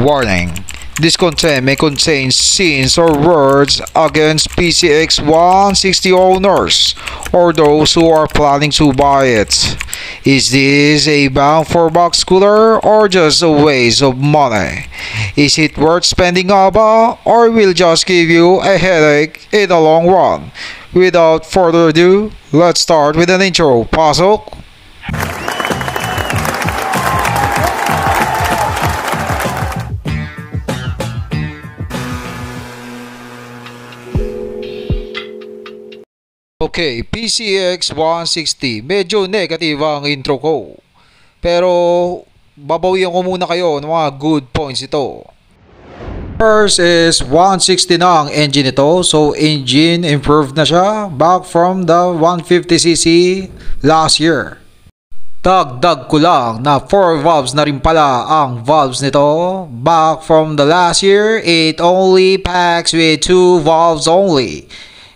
Warning. This content may contain scenes or words against PCX 160 owners or those who are planning to buy it. Is this a bound for box cooler or just a waste of money? Is it worth spending ABA uh, or will just give you a headache in the long run? Without further ado, let's start with an intro. Pasok! Okay, PCX 160. Medyo negative ang intro ko. Pero babawian ko muna kayo ng mga good points ito. First is 160 na ang engine ito. So engine improved na siya back from the 150cc last year. Dagdag ko lang na 4 valves na rin pala ang valves nito. Back from the last year, it only packs with 2 valves only.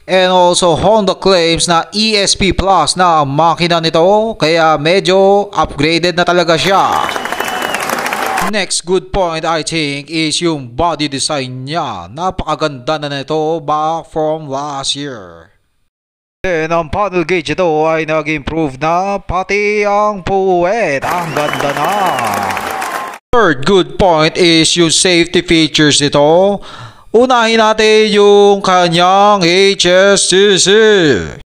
And also Honda claims na ESP Plus na ang makina nito kaya medyo upgraded na talaga siya. Next good point I think is yung body design niya. Napakaganda na nito back from last year. And ang panel gauge ito ay nag-improve na pati ang puwet. Ang ganda na. Third good point is yung safety features nito. Unahin natin yung kanyang HSTC.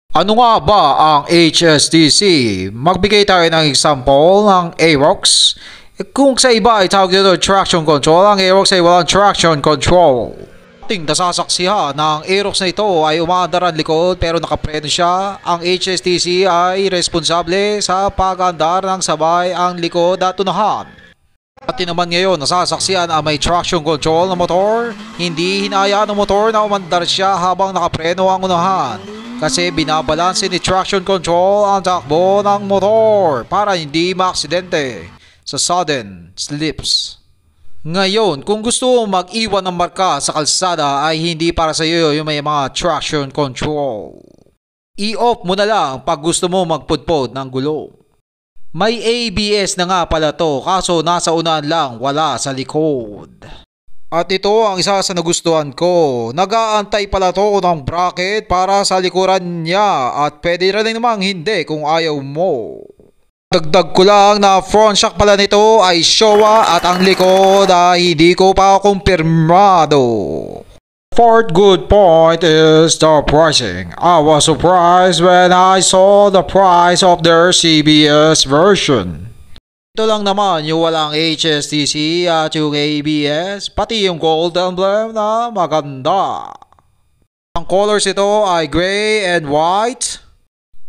Ano nga ba ang HSTC? Magbigay tayo ng example ng AROX. Kung sa iba ay tawag dito traction control, ang AROX ay walang traction control. Ating nasasaksihan ng AROX na ito ay umaandar ang likod pero nakapreno siya. Ang HSTC ay responsable sa pag-andar ng sabay ang likod at unahan. At naman ngayon, nasasaksiyan ang may traction control ng motor. Hindi hinaya ng motor na umandar siya habang nakapreno ang unahan. Kasi binabalanse ni traction control ang takbo ng motor para hindi maaksidente sa sudden slips. Ngayon, kung gusto mong mag-iwan ng marka sa kalsada ay hindi para sa iyo yung may mga traction control. I-off mo na lang pag gusto mo magpudpod ng gulong. May ABS na nga pala to kaso nasa unahan lang wala sa likod. At ito ang isa sa nagustuhan ko. Nagaantay pala to ng bracket para sa likuran niya at pwede rin namang hindi kung ayaw mo. Dagdag ko lang na front shock pala nito ay Showa at ang likod ay hindi ko pa kumpirmado. Fourth good point is the pricing. I was surprised when I saw the price of their CBS version. Ito lang naman yung walang HSTC at yung ABS, pati yung gold emblem na maganda. Ang colors ito ay gray and white.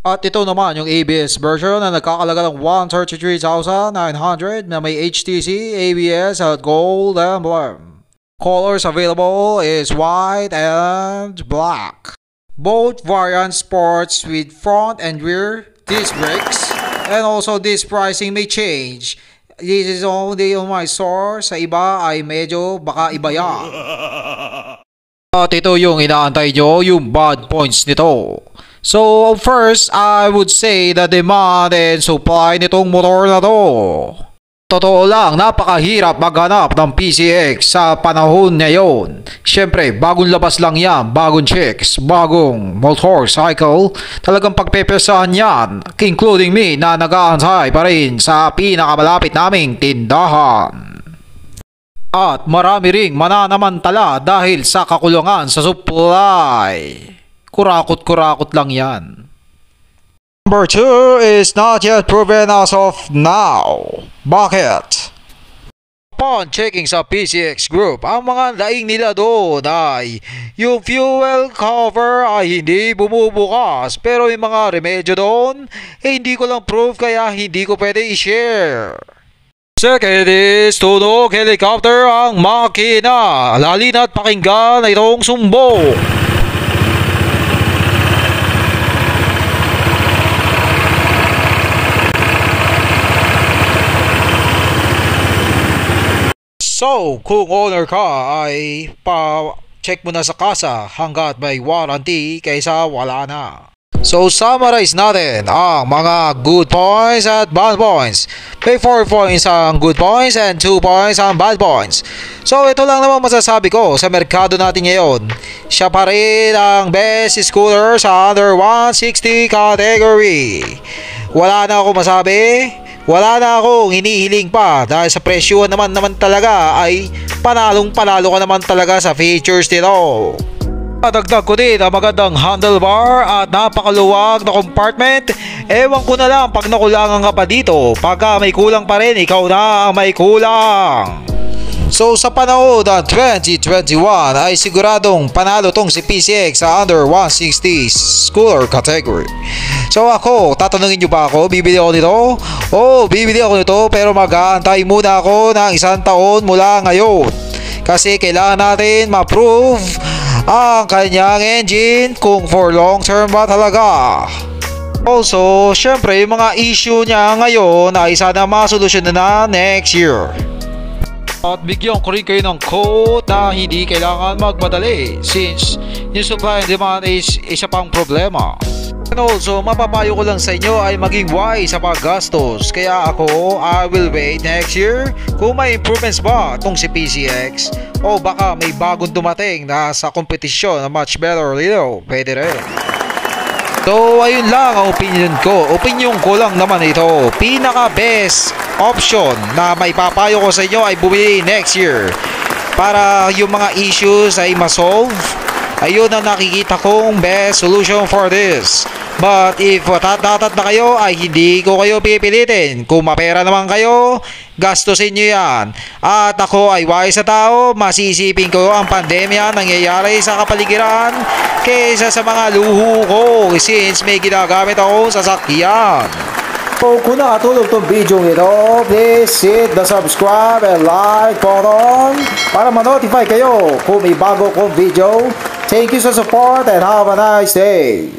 At ito naman yung ABS version na nagkakalaga ng 133,900 na may HTC, ABS at gold emblem. Colors available is white and black. Both variants sports with front and rear disc brakes and also this pricing may change. This is only on my source. Sa iba ay medyo baka iba yan. At ito yung inaantay nyo, yung bad points nito. So first, I would say the demand and supply nitong motor na to. Totoo lang, napakahirap maghanap ng PCX sa panahon ngayon. Siyempre, bagong labas lang yan, bagong chicks, bagong motorcycle. Talagang pagpepesahan yan, including me na nag-aantay pa rin sa pinakamalapit naming tindahan. At marami ring mananamantala dahil sa kakulungan sa supply. Kurakot-kurakot lang yan. Number 2 is not yet proven as of now. Bakit? Upon checking sa PCX Group, ang mga daing nila doon ay yung fuel cover ay hindi bumubukas pero yung mga remedyo doon eh hindi ko lang prove kaya hindi ko pwede i-share. Second is tunog helicopter ang makina. Lalin at pakinggan itong sumbong. So, kung owner ka ay pa check mo na sa kasa hanggat may warranty kaysa wala na. So summarize natin ang mga good points at bad points. May 4 points ang good points and 2 points ang bad points. So ito lang naman masasabi ko sa merkado natin ngayon. Siya pa rin ang best scooter sa under 160 category. Wala na ako masabi. Wala na akong hinihiling pa dahil sa presyo naman naman talaga ay panalong panalo ka naman talaga sa features nito. Dagdag ko din ang magandang handlebar at napakaluwag na compartment. Ewan ko na lang pag nakulangan ka pa dito. Pagka may kulang pa rin, ikaw na ang may kulang. So sa panahon ng 2021 ay siguradong panalo tong si PCX sa under 160 schooler category. So ako, tatanungin nyo ba ako, bibili ako nito? Oo, bibili ako nito pero mag-aantay muna ako ng isang taon mula ngayon. Kasi kailangan natin ma-prove ang kanyang engine kung for long term ba talaga. Also, syempre yung mga issue niya ngayon ay sana masolusyon na next year. At bigyan ko rin kayo ng quote na hindi kailangan magmadali since yung supply and demand is isa pang problema. And also, mapapayo ko lang sa inyo ay maging wise sa paggastos. Kaya ako, I will wait next year kung may improvements ba itong si PCX o baka may bagong dumating na sa kompetisyon na much better dito. Pwede rin. So, ayun lang ang opinion ko. Opinion ko lang naman ito. Pinaka best option na may papayo ko sa inyo ay bumili next year para yung mga issues ay masolve. Ayun ang nakikita kong best solution for this. But if tatatat na kayo ay hindi ko kayo pipilitin. Kung mapera naman kayo, gastusin nyo yan. At ako ay wise sa tao, masisipin ko ang pandemya nangyayari sa kapaligiran kaysa sa mga luho ko since may ginagamit akong sasakyan. So kung nakatulog tong video ito, please hit the subscribe and like button para ma-notify kayo kung may bago kong video. Thank you sa support and have a nice day.